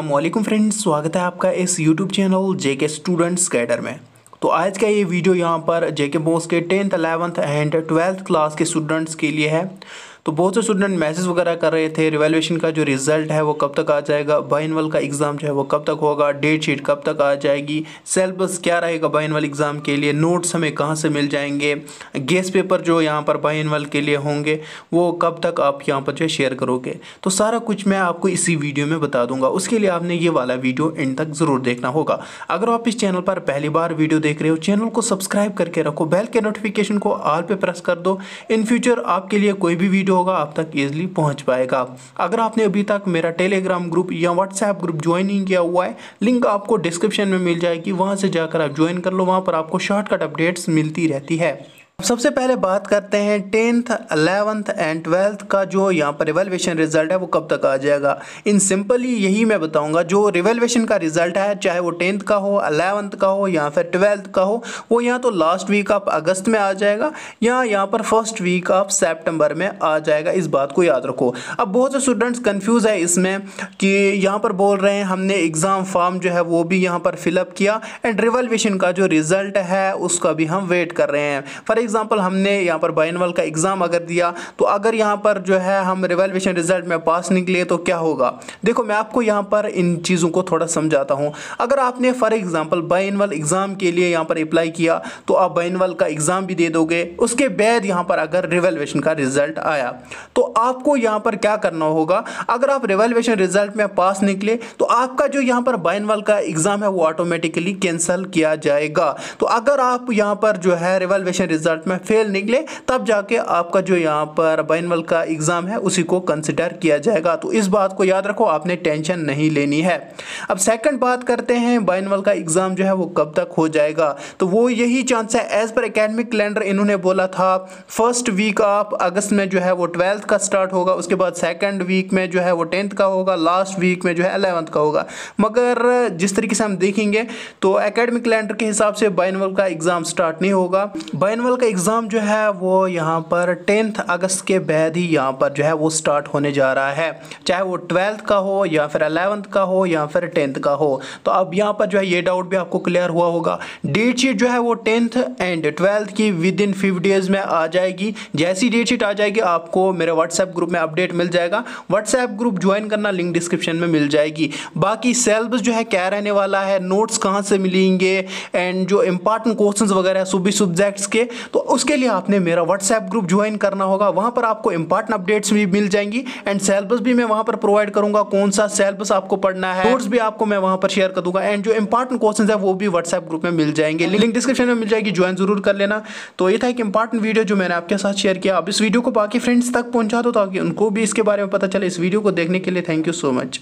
वालेकुम फ्रेंड्स, स्वागत है आपका इस YouTube channel JK students cadre में। तो आज का ये वीडियो यहाँ पर जेके बोस के tenth eleventh and twelfth class के स्टूडेंट्स के लिए है। तो बहुत से स्टूडेंट मैसेज वगैरह कर रहे थे रिवेल्यूशन का जो रिज़ल्ट है वो कब तक आ जाएगा बाइनवल का एग्ज़ाम जो है वो कब तक होगा डेट शीट कब तक आ जाएगी सेलेबस क्या रहेगा बाइनवल एग्ज़ाम के लिए नोट्स हमें कहाँ से मिल जाएँगे गेस पेपर जो यहाँ पर बाइनवल के लिए होंगे, वो कब तक आप यहाँ पर जो है शेयर करोगे। तो सारा कुछ मैं आपको इसी वीडियो में बता दूँगा, उसके लिए आपने ये वाला वीडियो एंड तक ज़रूर देखना होगा। अगर आप इस चैनल पर पहली बार वीडियो देख रहे हो चैनल को सब्सक्राइब करके रखो बेल के नोटिफिकेशन को आल पे प्रेस कर दो। इन फ्यूचर आपके लिए कोई भी वीडियो होगा, आप तक ईजिली पहुँच पाएगा। अगर आपने अभी तक मेरा टेलीग्राम ग्रुप या व्हाट्सएप ग्रुप ज्वाइन नहीं किया हुआ है लिंक आपको डिस्क्रिप्शन में मिल जाएगी। वहाँ से जाकर आप ज्वाइन कर लो, वहाँ पर आपको शॉर्टकट अपडेट्स मिलती रहती है। सबसे पहले बात करते हैं टेंथ अलेवंथ एंड ट्वेल्थ का जो यहाँ पर रिवेलवेशन रिज़ल्ट है, वो कब तक आ जाएगा? इन सिंपली यही मैं बताऊँगा, जो रिवेलवेशन का रिज़ल्ट है, चाहे वो टेंथ का हो अलेवंथ का हो, या फिर ट्वेल्थ का हो, वो यहाँ तो लास्ट वीक ऑफ़ अगस्त में आ जाएगा, या यहाँ पर फ़र्स्ट वीक ऑफ़ सेप्टेम्बर में आ जाएगा, इस बात को याद रखो। अब बहुत से स्टूडेंट्स कन्फ्यूज़ है इसमें कि यहाँ पर बोल रहे हैं, हमने एग्ज़ाम फॉर्म जो है, वो भी यहाँ पर फिलअप किया एंड रिवेलवेशन का जो रिज़ल्ट है, उसका भी हम वेट कर रहे हैं। फॉर एग्जांपल हमने यहाँ पर बाइनवल का एग्ज़ाम अगर दिया तो अगर यहाँ पर जो है हम रिवेलवेशन रिज़ल्ट में पास निकले तो क्या होगा? देखो, मैं आपको यहाँ पर इन चीज़ों को थोड़ा समझाता हूँ। अगर आपने फॉर एग्ज़ाम्पल बाइनवल एग्ज़ाम के लिए यहाँ पर अप्लाई किया तो आप बाइनवल का एग्ज़ाम भी दे दोगे। उसके बाद यहाँ पर अगर रिवेलवेशन का रिज़ल्ट आया तो आपको यहाँ पर क्या करना होगा? अगर आप रिवेलवेशन रिज़ल्ट में पास निकले तो आपका जो यहाँ पर बाइनवल का एग्ज़ाम है, वो ऑटोमेटिकली कैंसिल किया जाएगा। तो अगर आप यहाँ पर जो है रिवेलवेशन रिज़ल्ट रिज़ल्ट में फेल निकले, तब जाके आपका जो यहाँ पर बाइनवल का एग्ज़ाम है, उसी को कंसिडर किया जाएगा। तो इस बात को याद रखो, आपने टेंशन नहीं लेनी है। अब सेकंड बात करते हैं बाइनवल का एग्ज़ाम जो है, वो कब तक हो जाएगा? तो वो यही चांस है एज़ पर एकेडमिक कैलेंडर इन्होंने बोला था फ़र्स्ट वीक ऑफ़ अगस्त में जो है, वो ट्वेल्थ का स्टार्ट होगा, उसके बाद सेकेंड वीक में जो है, वो टेंथ का होगा लास्ट वीक में जो है अलेवंथ का होगा। मगर जिस तरीके से हम देखेंगे तो एकेडमिक कैलेंडर के हिसाब से बाइनवल का एग्ज़ाम स्टार्ट नहीं होगा। बाइनवल एग्ज़ाम जो है वो यहाँ पर टेंथ अगस्त के बाद ही यहाँ पर जो है वो स्टार्ट होने जा रहा है। चाहे वो ट्वेल्थ का हो या फिर अलेवंथ का हो या फिर टेंथ का हो। तो अब यहाँ पर जो है ये डाउट भी आपको क्लियर हुआ होगा। डेट शीट जो है वो टेंथ एंड ट्वेल्थ की विद इन फिफ्थ डेज़ में आ जाएगी। जैसी डेट शीट आ जाएगी, आपको मेरे व्हाट्सएप ग्रुप में अपडेट मिल जाएगा। व्हाट्सएप ग्रुप ज्वाइन करना लिंक डिस्क्रिप्शन में मिल जाएगी। बाकी सेल्बस जो है क्या रहने वाला है नोट्स कहाँ से मिलेंगे? एंड जो इंपॉर्टेंट क्वेश्चन वगैरह सुबह सब्जेक्ट्स के तो उसके लिए आपने मेरा व्हाट्सएप ग्रुप ज्वाइन करना होगा। वहाँ पर आपको इंपॉर्टेंट अपडेट्स भी मिल जाएँगी एंड सेलेबस भी मैं वहाँ पर प्रोवाइड करूँगा। कौन सा सेलेबस आपको पढ़ना है? नोट्स भी आपको मैं वहाँ पर शेयर कर दूँगा एंड जो इंपॉर्टेंट क्वेश्चन है वो भी व्हाट्सएप ग्रुप में मिल जाएँगे। लिंक डिस्क्रिप्शन में मिल जाएगी ज्वाइन ज़रूर कर लेना। तो ये था एक इंपॉर्टेंट वीडियो जो मैंने आपके साथ शेयर किया। अब इस वीडियो को बाकी फ्रेंड्स तक पहुँचा दो ताकि उनको भी इसके बारे में पता चले। इस वीडियो को देखने के लिए थैंक यू सो मच